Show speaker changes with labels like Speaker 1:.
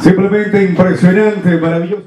Speaker 1: Simplemente impresionante, maravilloso.